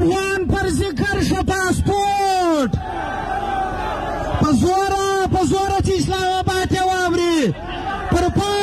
افغان پر ذکر شو پاسپورت په زوره په زوره چې اسلام آباد یې واوري پر پا